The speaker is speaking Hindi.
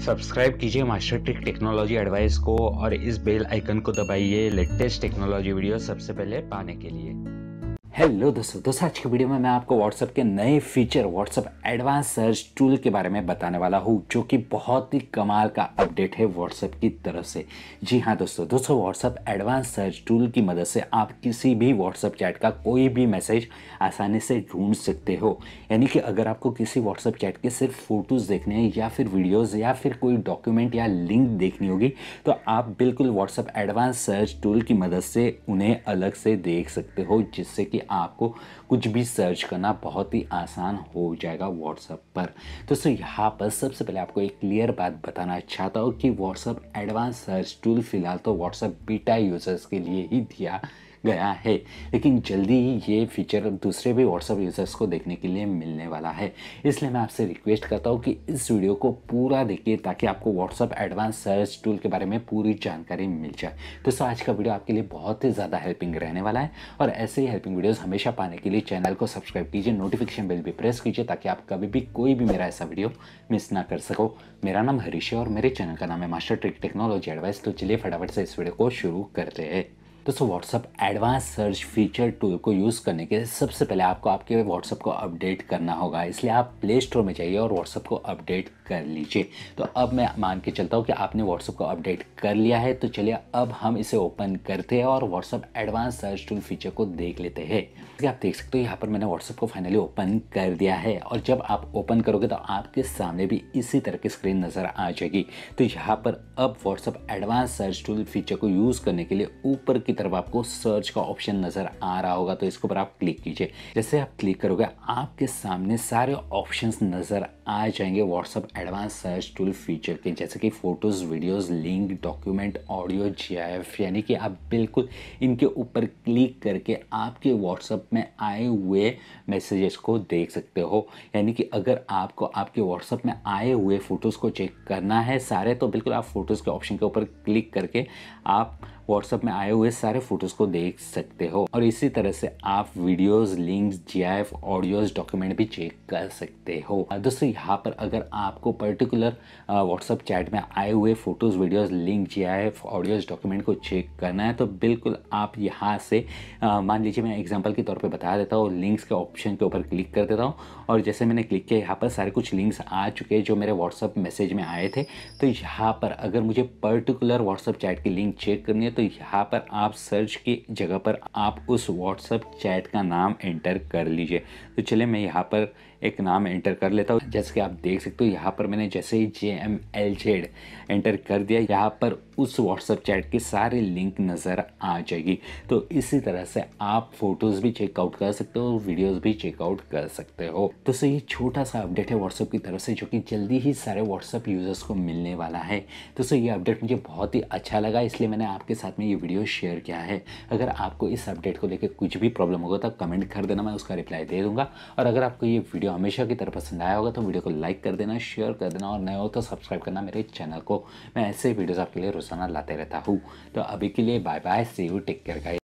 सब्सक्राइब कीजिए मास्टर ट्रिक टेक्नोलॉजी एडवाइस को और इस बेल आइकन को दबाइए लेटेस्ट टेक्नोलॉजी वीडियो सबसे पहले पाने के लिए। हेलो दोस्तों दोस्तों, आज की वीडियो में मैं आपको व्हाट्सएप के नए feature WhatsApp advance search tool के बारे में बताने वाला हूँ, जो कि बहुत ही कमाल का अपडेट है व्हाट्सएप की तरफ़ से। जी हाँ दोस्तों दोस्तों व्हाट्सएप एडवांस सर्च टूल की मदद से आप किसी भी व्हाट्सएप चैट का कोई भी मैसेज आसानी से ढूंढ सकते हो। यानी कि अगर आपको किसी व्हाट्सएप चैट के सिर्फ़ फ़ोटोज़ देखने हैं, या फिर वीडियोज़ या फिर कोई डॉक्यूमेंट या लिंक देखनी होगी तो आप बिल्कुल व्हाट्सएप एडवांस सर्च टूल की मदद से उन्हें अलग से देख सकते हो, जिससे कि आपको कुछ भी सर्च करना बहुत ही आसान हो जाएगा व्हाट्सएप पर। दोस्तों यहाँ पर सबसे पहले आपको एक क्लियर बात बताना चाहता हूँ कि व्हाट्सएप एडवांस सर्च टूल फ़िलहाल तो व्हाट्सएप बीटा यूज़र्स के लिए ही दिया गया है। लेकिन जल्दी ही ये फीचर दूसरे भी व्हाट्सअप यूज़र्स को देखने के लिए मिलने वाला है। इसलिए मैं आपसे रिक्वेस्ट करता हूँ कि इस वीडियो को पूरा देखिए ताकि आपको व्हाट्सअप एडवांस सर्च टूल के बारे में पूरी जानकारी मिल जाए। दोस्तों आज का वीडियो आपके लिए बहुत ही ज़्यादा हेल्पिंग रहने वाला है और ऐसे ही हेल्पिंग वीडियोज़ हमेशा पाने के लिए चैनल को सब्सक्राइब कीजिए नोटिफिकेशन बेल भी प्रेस कीजिए ताकि आप कभी भी कोई भी मेरा ऐसा वीडियो मिस ना कर सको। मेरा नाम हरीश है और मेरे चैनल का नाम है मास्टर ट्रिक टेक्नोलॉजी एडवाइस तो चलिए फटाफट से इस वीडियो को शुरू करते हैं। दोस्तों WhatsApp advance search feature tool को यूज़ करने के लिए सबसे पहले आपको आपके व्हाट्सअप को अपडेट करना होगा, इसलिए आप प्ले स्टोर में जाइए और व्हाट्सअप को अपडेट कर लीजिए। तो अब मैं मान के चलता हूँ कि आपने व्हाट्सअप को अपडेट कर लिया है तो चलिए अब हम इसे ओपन करते हैं और WhatsApp advance search tool feature को देख लेते हैं। आप देख सकते हो, यहाँ पर मैंने व्हाट्सअप को फाइनली ओपन कर दिया है और जब आप ओपन करोगे तो आपके सामने भी इसी तरह की स्क्रीन नज़र आ जाएगी। तो यहाँ पर अब WhatsApp advance search tool feature को यूज़ करने के लिए ऊपर की तरफ़ आपको सर्च का ऑप्शन नज़र आ रहा होगा तो इसके ऊपर आप क्लिक कीजिए। जैसे आप क्लिक करोगे, आपके सामने सारे ऑप्शंस नज़र आ जाएँगे। WhatsApp advance search tool feature के, जैसे कि photos videos link document audio जी यानी कि आप बिल्कुल इनके ऊपर क्लिक करके आपके व्हाट्सअप में आए हुए मैसेजेस को देख सकते हो। यानी कि अगर आपको, आपके व्हाट्सअप में आए हुए फ़ोटोज़ को चेक करना है सारे तो बिल्कुल आप फ़ोटोज़ के ऑप्शन के ऊपर क्लिक करके आप व्हाट्सअप में आए हुए सारे फ़ोटोज़ को देख सकते हो। और इसी तरह से आप videos links GIF audios document भी चेक कर सकते हो। दोस्तों, यहाँ पर अगर आपको पर्टिकुलर व्हाट्सअप चैट में आए हुए photos videos link GIF audios document को चेक करना है तो बिल्कुल आप यहाँ से मान लीजिए मैं एग्ज़ाम्पल के तौर पर बता देता हूँ लिंक्स के ऑप्शन के ऊपर क्लिक कर देता हूँ। और जैसे मैंने क्लिक किया, यहाँ पर सारे कुछ लिंक्स आ चुके हैं जो मेरे व्हाट्सअप मैसेज में आए थे। तो यहाँ पर अगर मुझे पर्टिकुलर व्हाट्सअप चैट की लिंक चेक करनी है तो यहाँ पर आप सर्च की जगह पर आप उस व्हाट्सअप चैट का नाम एंटर कर लीजिए। तो चलिए मैं यहाँ पर एक नाम एंटर कर लेता हूँ। जैसे कि आप देख सकते हो, यहाँ पर मैंने जैसे ही J M L Z enter कर दिया, यहाँ पर उस व्हाट्सअप चैट की सारे लिंक नज़र आ जाएगी। तो इसी तरह से आप फ़ोटोज़ भी चेकआउट कर सकते हो वीडियोज़ भी चेकआउट कर सकते हो। तो सर, ये छोटा सा अपडेट है व्हाट्सअप की तरफ़ से, जो कि जल्दी ही सारे व्हाट्सअप यूज़र्स को मिलने वाला है। तो सर, ये अपडेट मुझे बहुत ही अच्छा लगा, इसलिए मैंने आपके साथ में ये वीडियो शेयर किया है। अगर आपको इस अपडेट को लेकर कुछ भी प्रॉब्लम होगा तो कमेंट कर देना, मैं उसका रिप्लाई दे दूँगा। और अगर आपको ये वीडियो हमेशा की तरह पसंद आया होगा तो वीडियो को लाइक कर देना शेयर कर देना और नए हो तो सब्सक्राइब करना मेरे चैनल को। मैं ऐसे वीडियोज़ आपके लिए रोज़ाना लाते रहता हूँ। तो अभी के लिए bye bye see you take care guys